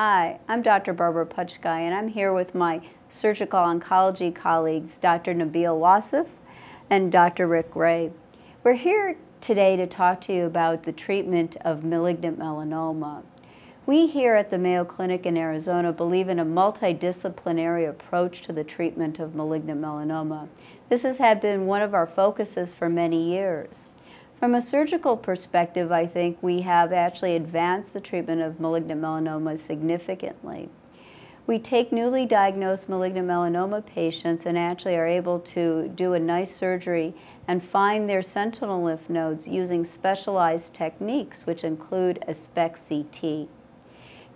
Hi, I'm Dr. Barbara Pockaj, and I'm here with my surgical oncology colleagues, Dr. Nabil Wasif and Dr. Rick Gray. We're here today to talk to you about the treatment of malignant melanoma. We here at the Mayo Clinic in Arizona believe in a multidisciplinary approach to the treatment of malignant melanoma. This has been one of our focuses for many years. From a surgical perspective, I think we have actually advanced the treatment of malignant melanoma significantly. We take newly diagnosed malignant melanoma patients and actually are able to do a nice surgery and find their sentinel lymph nodes using specialized techniques, which include a SPECT CT.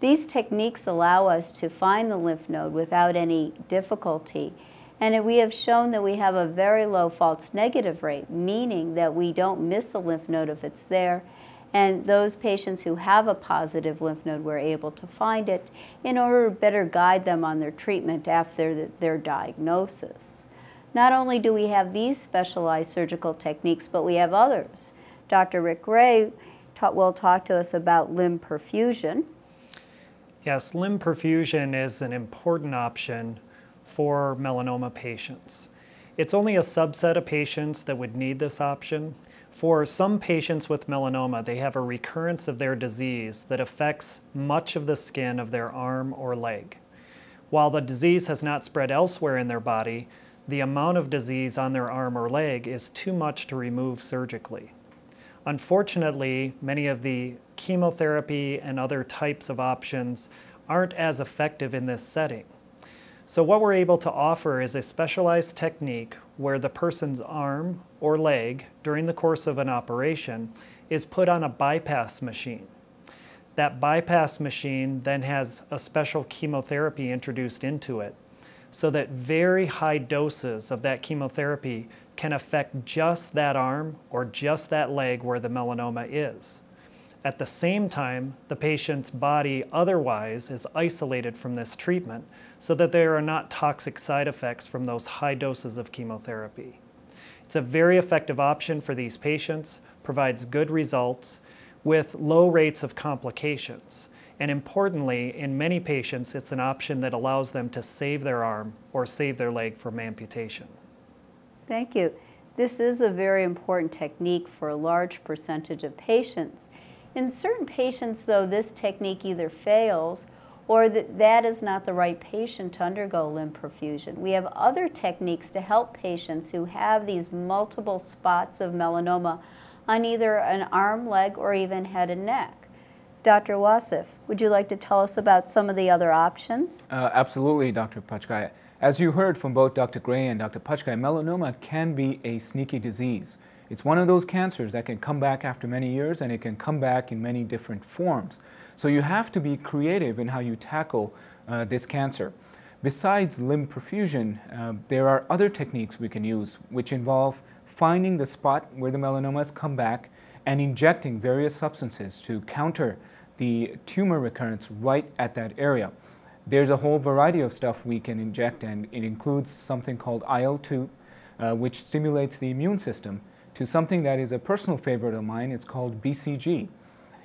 These techniques allow us to find the lymph node without any difficulty and we have shown that we have a very low false negative rate, meaning that we don't miss a lymph node if it's there. And those patients who have a positive lymph node, we're able to find it in order to better guide them on their treatment after their diagnosis. Not only do we have these specialized surgical techniques, but we have others. Dr. Rick Gray will talk to us about limb perfusion. Yes, limb perfusion is an important option for melanoma patients. It's only a subset of patients that would need this option. For some patients with melanoma, they have a recurrence of their disease that affects much of the skin of their arm or leg. While the disease has not spread elsewhere in their body, the amount of disease on their arm or leg is too much to remove surgically. Unfortunately, many of the chemotherapy and other types of options aren't as effective in this setting. So what we're able to offer is a specialized technique where the person's arm or leg during the course of an operation is put on a bypass machine. That bypass machine then has a special chemotherapy introduced into it so that very high doses of that chemotherapy can affect just that arm or just that leg where the melanoma is. At the same time, the patient's body otherwise is isolated from this treatment so that there are not toxic side effects from those high doses of chemotherapy. It's a very effective option for these patients, provides good results with low rates of complications. And importantly, in many patients, it's an option that allows them to save their arm or save their leg from amputation. Thank you. This is a very important technique for a large percentage of patients. In certain patients, though, this technique either fails or that that is not the right patient to undergo limb perfusion. We have other techniques to help patients who have these multiple spots of melanoma on either an arm, leg, or even head and neck. Dr. Wasif, would you like to tell us about some of the other options? Uh, absolutely, Dr. Pockaj. As you heard from both Dr. Gray and Dr. Pockaj, melanoma can be a sneaky disease. It's one of those cancers that can come back after many years and it can come back in many different forms. So you have to be creative in how you tackle uh, this cancer. Besides limb perfusion, uh, there are other techniques we can use which involve finding the spot where the melanomas come back and injecting various substances to counter the tumor recurrence right at that area. There's a whole variety of stuff we can inject and it includes something called IL-2, uh, which stimulates the immune system to something that is a personal favorite of mine. It's called BCG.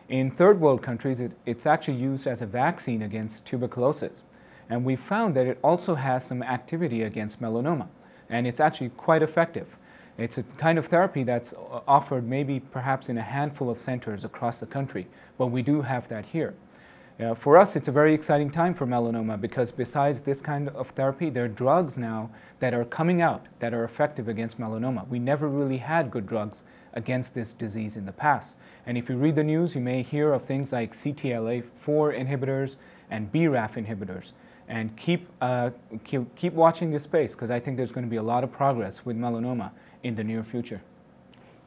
In third world countries, it, it's actually used as a vaccine against tuberculosis. And we found that it also has some activity against melanoma. And it's actually quite effective. It's a kind of therapy that's offered maybe perhaps in a handful of centers across the country, but we do have that here. Uh, for us, it's a very exciting time for melanoma because besides this kind of therapy, there are drugs now that are coming out that are effective against melanoma. We never really had good drugs against this disease in the past. And if you read the news, you may hear of things like CTLA4 inhibitors and BRAF inhibitors. And keep, uh, keep, keep watching this space because I think there's going to be a lot of progress with melanoma in the near future.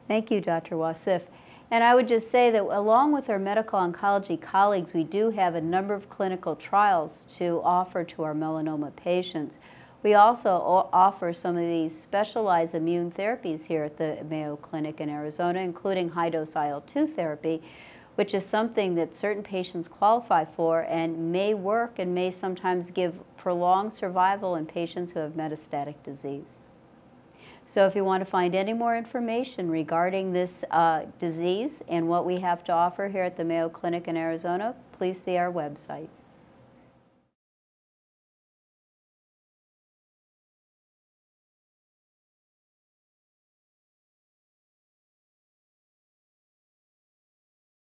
Thank you, Dr. Wasif. And I would just say that along with our medical oncology colleagues, we do have a number of clinical trials to offer to our melanoma patients. We also offer some of these specialized immune therapies here at the Mayo Clinic in Arizona, including high-dose IL-2 therapy, which is something that certain patients qualify for and may work and may sometimes give prolonged survival in patients who have metastatic disease. So if you want to find any more information regarding this uh, disease and what we have to offer here at the Mayo Clinic in Arizona, please see our website.